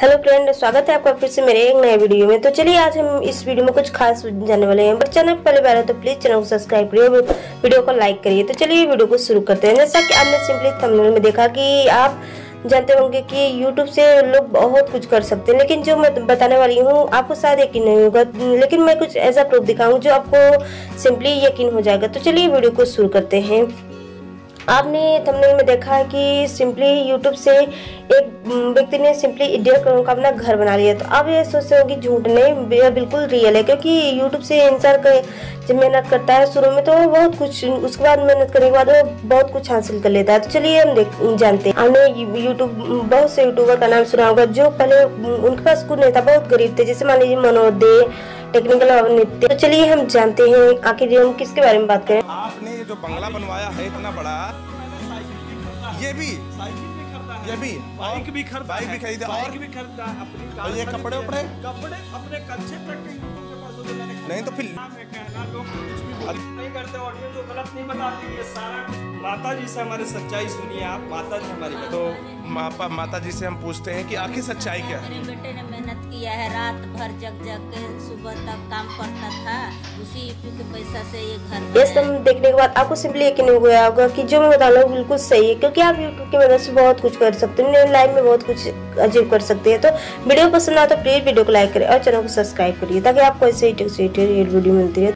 Hello friend, स्वागत है आपका फिर से मेरे एक नए वीडियो में। तो चलिए आज हम इस वीडियो में कुछ खास जानने वाले हैं। बट चैनल पहले बार तो प्लीज़ चैनल को सब्सक्राइब करिए वीडियो को लाइक करिए। तो चलिए वीडियो को शुरू करते हैं। जैसा कि आपने सिंपली थंबनेल में देखा कि आप जानते होंगे कि YouTube से लोग बहुत कुछ कर सकते हैं। लेकिन जो मैं बताने वाली हूँ, आपको शायद यकीन नहीं होगा, लेकिन मैं कुछ ऐसा प्रूफ दिखाऊँ जो आपको सिंपली यकीन हो जाएगा। तो चलिए वीडियो को शुरू करते हैं। आपने थंबनेल में देखा है कि सिंपली यूट्यूब से एक व्यक्ति ने सिंपली करोड़ का अपना घर बना लिया। तो अब ये सोचते हो कि झूठ नहीं बिल्कुल रियल है, क्योंकि यूट्यूब से इंसान जब मेहनत करता है शुरू में तो वो बहुत कुछ, उसके बाद मेहनत करने के बाद वो बहुत कुछ हासिल कर लेता है। तो चलिए हम देख, जानते हैं। हमने यूट्यूब बहुत से यूट्यूबर का नाम सुना होगा, जो पहले उनके पास कुछ नहीं था, बहुत गरीब थे। जैसे मान लीजिए मनोज दे टेक्निकल नृत्य तो चलिए हम जानते हैं आखिर हम किसके बारे में बात करें आपने जो बंगला बनवाया है इतना बड़ा ये भी ये भी बाइक भी खरीदा बाइक भी खरीदा और भी खरीदा अपनी ये कपड़े। उपड़े? कपड़े अपने कच्चे नहीं तो फिर नाम है कहना लोग कुछ भी बोल- नहीं करते ऑडियो जो गलत नहीं बताती ये सारा माता जी से हमारी सच्चाई सुनिए आप माता जी हमारी बताओ। तो मापा माता जी से हम पूछते हैं कि आखिर सच्चाई क्या है? मेरे बेटे ने मेहनत किया है रात भर जग जग के सुबह तक काम करता था उसी के पैसा से ये घर ये सब देखने के बाद आपको सिंपली यकीन हो गया होगा कि जो मैं बता रहा हूँ बिल्कुल सही है क्योंकि आप यूट्यूब की मदद से बहुत कुछ कर सकते हैं लाइफ में बहुत कुछ अचीव कर सकते हैं। तो वीडियो पसंद आए तो प्लीज़ वीडियो को लाइक करें और चैनल को सब्सक्राइब करिए ताकि आपको ऐसे ही वीडियो मिलती रहे।